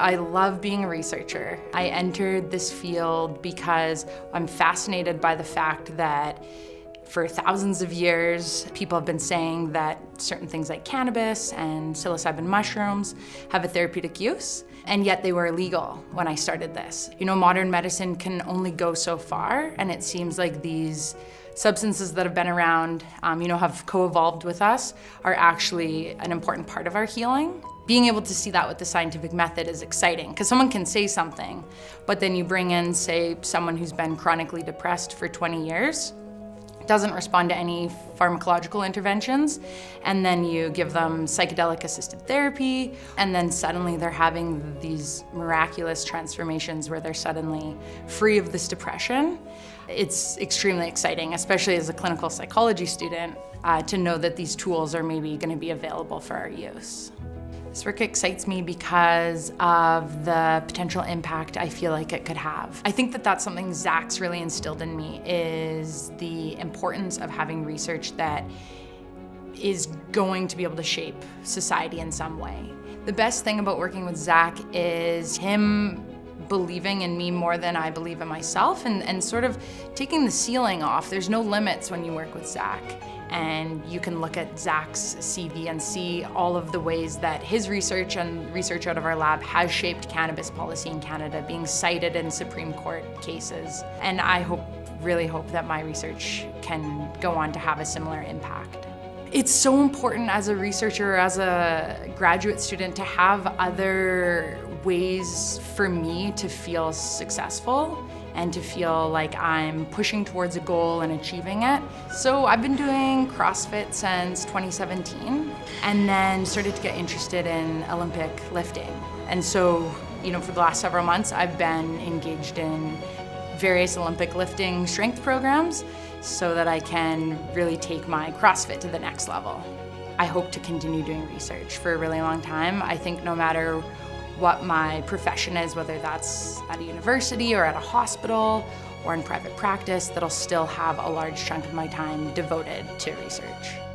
I love being a researcher. I entered this field because I'm fascinated by the fact that for thousands of years, people have been saying that certain things like cannabis and psilocybin mushrooms have a therapeutic use, and yet they were illegal when I started this. You know, modern medicine can only go so far, and it seems like these substances that have been around, um, you know, have co-evolved with us, are actually an important part of our healing. Being able to see that with the scientific method is exciting because someone can say something, but then you bring in, say, someone who's been chronically depressed for 20 years, doesn't respond to any pharmacological interventions, and then you give them psychedelic assisted therapy, and then suddenly they're having these miraculous transformations where they're suddenly free of this depression. It's extremely exciting, especially as a clinical psychology student, uh, to know that these tools are maybe going to be available for our use. This work excites me because of the potential impact I feel like it could have. I think that that's something Zach's really instilled in me is the importance of having research that is going to be able to shape society in some way. The best thing about working with Zach is him believing in me more than I believe in myself and, and sort of taking the ceiling off. There's no limits when you work with Zach and you can look at Zach's CV and see all of the ways that his research and research out of our lab has shaped cannabis policy in Canada, being cited in Supreme Court cases. And I hope, really hope that my research can go on to have a similar impact. It's so important as a researcher, as a graduate student, to have other ways for me to feel successful and to feel like I'm pushing towards a goal and achieving it. So I've been doing CrossFit since 2017 and then started to get interested in Olympic lifting. And so, you know, for the last several months, I've been engaged in various Olympic lifting strength programs so that I can really take my CrossFit to the next level. I hope to continue doing research for a really long time. I think no matter what my profession is, whether that's at a university or at a hospital or in private practice, that'll still have a large chunk of my time devoted to research.